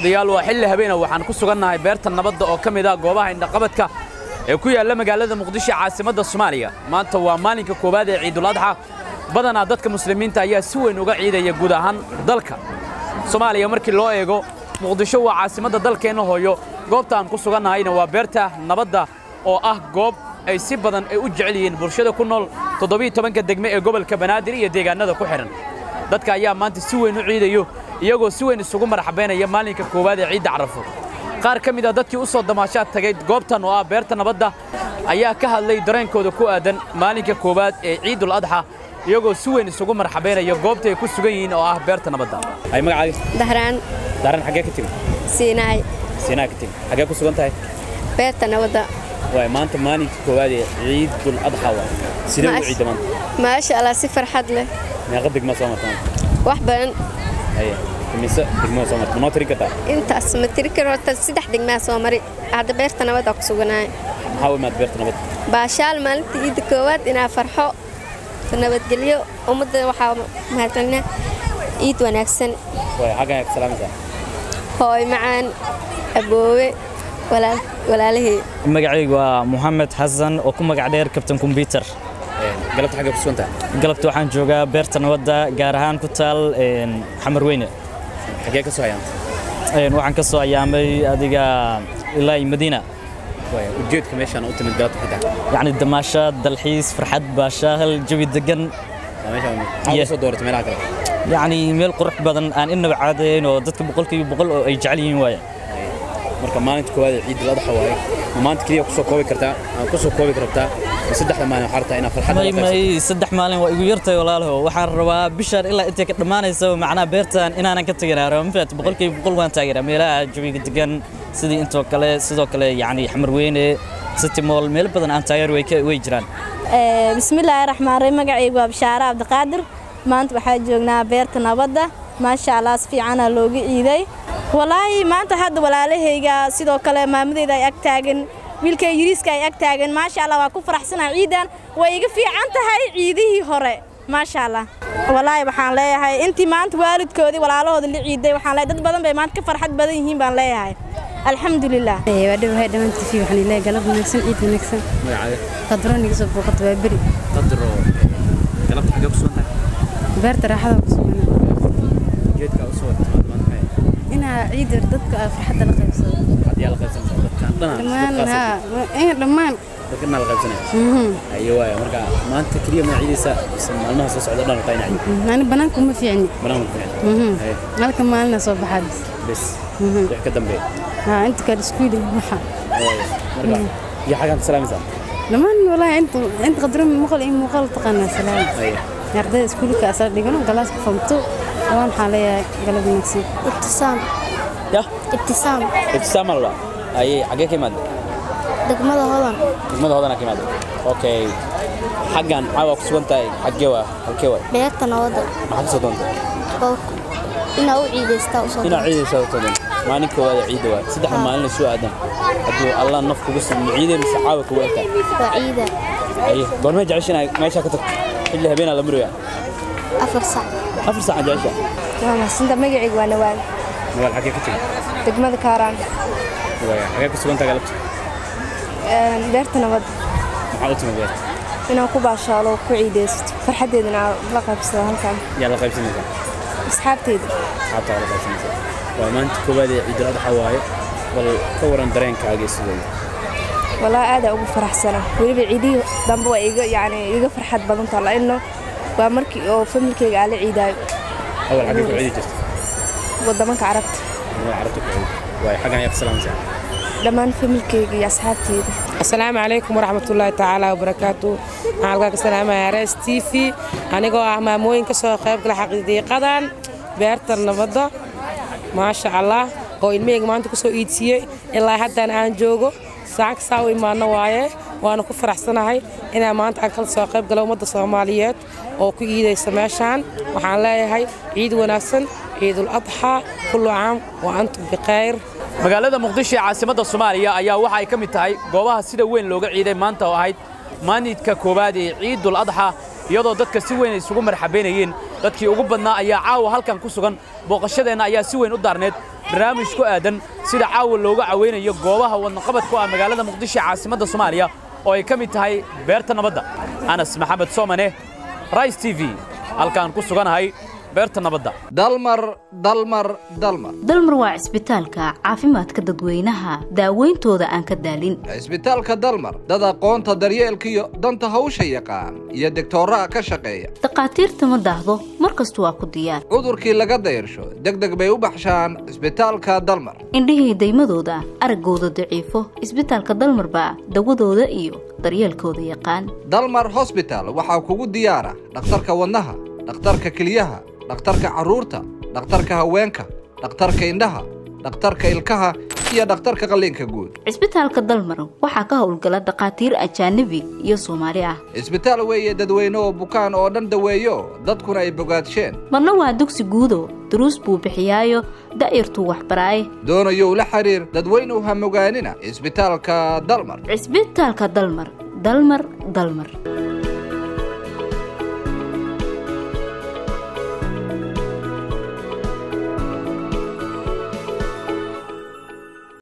daawadayaal waa xilli habeena waxaan ku sugannahay beerta nabadda oo ka mid ah goobaha indhaqabadka ee ku yaalla magaalada muqdisho caasimadda soomaaliya. Maanta waa maalinka koowaad ee ciidul adxa badanaa dadka muslimiinta ayaa si weyn uga ciidaya guud ahaan dalka. Soomaaliya markii loo eego muqdisho waa caasimadda dalkeenna hooyo. Goobta aan ku sugannahayna waa beerta nabadda oo ah goob ay si badan ay u jecel yihiin bulshada ku nool toddobiiyo tobanka degme ee gobolka banaadir iyo deegaannada ku xidhan dadka ayaa maanta si weyn u ciidayo iyagoo si weyn isugu marxabaynaya maalinka koowaad ee ciidda carafo qaar ka mid a dadkii u soo damaashaad tagay goobtan oo ah beerta nabadda ayaa ka hadlay dareenkooda ku aadan maalinka koowaad ee ciidul adxa iyagoo si weyn isugu marxabaynaya goobta ay ku sugan yihiin oo ah beerta nabadda. Ay magacaaga dahraan daaran xaggee ka timi siinaay siinaa ka timi xaggee ku sugan tahay? Beerta nabadda. Waay maanta maalinka koowaad ee ciidul adxa waa sidee u ciidda maanta. maasha allah si farxad leh. Meeqa degma soo marta maanta wax badan haye imise degmada soo marta manoo tirin kartaa intaas ma tiri karo horta saddex degmaa soo mari hadda beerta nabadda ku suganaay maxaa u imaad beerta nabadda baashaal maalinta ciidda koowaad inaa farxo nabadgelyo ummadda waxaa mahadcelina ciid wanaagsan xaggan ka salaamaysaa hooy macaan aboowe walaal- walaalahey magacaygu waa moxamed xasan oo ku magac dheer kabtan kombyutar galabta waxaan joogaa beerta nabadda gaar ahaan ku taal xamar weyne. Waxaan ka soo ayaamay adiga ilaa madiina. Yacni damaashaad dalxiis farxad baashaahal jawi degan yacni meel qurux badan aan inaba caadayn oo dadka boqolkiiba boqol oo ay jecel yihiin waaye. Marka maalinta koowaad ee ciidul adxa waaye maanta keliya ku soo koobi kartaa ku soo koobi kartaa saddexda maalin waxaa rabtaa inaad farxad may saddex maalin waa igu yartahay walaalaho waxaan rabaa bishaan ilaa intay ka dhammaanaysa macnaha beertan inaanan ka ma fahat boqolkiiba boqol waan taageeraa meelaha jawiga degan sidii intoo kale sidoo kale yacni xamar weyne city mall meelo badan aan taageer way jiraan. Ee, bismillaahi raxmaan raxiim magacaygu waa bishaare cabdiqaadir. Maanta waxaa joognaa beerta nabadda. Maasha allah si fiicana loogu ciiday walaahi maanta hadda walaalahayga sidoo kale maamadeyda ay ag taagan wiilkay yiriiska ay ag taagan maasha allah waa ku faraxsanaa ciidan way iga fiican tahay ciidihii hore maasha allah walaahi waxaan leeyahay intii maanta waalidkoodii walaalahooda la ciiday waxaan leeyahay dad badan bay maanta ka farxad badan yihiin baan leeyahay. Alxamdulilah waa dhawahay dhammaantii fi waxaan ilaahay galab wanaagsan ciid wanaagsan. Magacaaga qadroon iga soo booqata waa beri. Qadro galabta xaggee ku sugan tahay beerta raaxada ku sugana ujeedka u soo timaad maanta maxay inaa ciid yar dadka aa farxadda la qaybsado waxaad yaa la qaybsanaysaa dadkaan dhanaa dhammaan dadkaas haa eh, dhammaan dadkana la qaybsanaya ayo waaya marka maanta keliya ma ciidaysa mise maalmaha soo socda dhan rabtaa inaa ciid ani banaanka uma fiicni banaan ku fiican Haye, halka maalina soo baxaa bis bes wix ka dambeeya haa inta kale iskuul waxa Waaya, marka iyo xaggaan ka salaamaysaa dhammaan walaahi inta inta qadroon muuqal in muuqal taqaanaa salaam Haye, ardayda iskuulka asal dhigano galaaska famto waan waxaa leeyahay galab wanaagsan ibtisaam. Yah ibtisaam. Ibtisaam alla ayay xaggee ka imaadeen degmada hodan. Degmada hoodana ka imaadeen okay. Xaggan caawa ku sugan tahay. Xaggee waa halkee waay beerta nabadda. Maxaa ka soo doontay oo inaa u ciidaystaa u soo inaa ciidaysaa u tadan maalin koowaad ee ciidda waay saddexda maalin la soo aadan. Hadduu allah naf kugu simo ciidee mise caawa kugu egtaa waa ciida aye goormee jecesha inaa meeshaa ka tagto xilli habeenaa la muraya afar sac afar saaca jecesha waa mahadsantaa magacaygu waa nawaal magaal xaggee ka tegi degmada kaaraan waaya xaggee ku sugan tahay galabta beerta nabadda maxaa u timi beerta inaan ku baashaalo ku ciidaysto farxaddeedana la qaybsado halkan yaa la qaybsanaysaa asxaabteyda asxaabtaa la qaybsanaysaa waa maanta koowaad ee ciidul adxa waaye bal ka waran dareenkaaga sidoo walaa aadaa ugu faraxsana weliba ciidihii dambe waa iga yani iga farxad badan taha laino waa markii oo familkeyga aan la ciidaayo awal xaggee ku ciidi jirta wadamanka carabta. Dhammaan familkeyga iyo asxaabteyda. Asalaamu calaykum waraxmatullaahi tacaala wabarakaatu waxaan halkaa ka salaamayaa rs t v. Anigoo ah maamooyin ka soo qayb gala xaqiiqiiqadan beerta nabadda. Maasha allah oo ilmahayga maanta ku soo iidsiiyey. Ilaa haddaan aan joogo saanka saa u imaadno waaye waana ku faraxsanahay inaan maanta aan kala soo qayb galo ummadda soomaaliyeed oo ku iidaysa meeshaan. Waxaan leeyahay ciid wanaagsan ciidul adxaa kullu caam wa antum bikhayr magaalada muqdisho ee caasimadda soomaaliya ayaa waxa ay ka mid tahay goobaha sida weyn looga ciiday maanta oo ahayd maalinka koowaad ee ciidul adxa iyadoo dadka si weyn isugu marxabaynayeen. Dadkii ugu badnaa ayaa caawa halkan ku sugan booqashadeenna ayaa si weyn u daarneed barnaamij ku aadan sida caawa looga caweynayo goobaha wadnaqabad ku ah magaalada muqdisho ee caasimadda soomaaliya oo ay ka mid tahay beerta nabadda. Anas maxamed soomane rais t v halkaan ku suganahay beerta nabadda. Dalmar dalmar dalmar. Dalmar waa cisbitaalka caafimaadka dadweynaha daawayntooda aan ka daalin. Cisbitaalka dalmar dad aqoonta daryeelkiyo danta hawsha yaqaan iyo degtooraha ka shaqeeya. Dhakhaatiirta ma daahdo mar kastu waa ku diyaar. Cudurkii laga dayrsho deg deg bay u baxshaan cisbitaalka dalmar. Indhihii daymadooda araggooda daciifo cisbitaalka dalmar baa dawadooda iyo daryeelkooda yaqaan. Dalmar hosbital waxaa kugu diyaara dhakhtarka wadnaha dhakhtarka keliyaha dhakhtarka carruurta dhakhtarka haweenka dhakhtarka indhaha dhakhtarka ilkaha iyo dhakhtarka qalliinka guud. Cisbitaalka dalmar waxaa ka howlgala dhakhaatiir ajaanabi iyo soomaali ah. Cisbitaal weeye dadweyne oo bukaan oo dhan daweeyo dadkuna ay bogaadsheen. Marna waa dugsi guudo duruus buu bixiyaayo da'yartuu waxbaraaye doonayow la xiriir dadweynuw ha mogaanina cisbitaalka dalmar. Cisbitaalka dalmar dalmar dalmar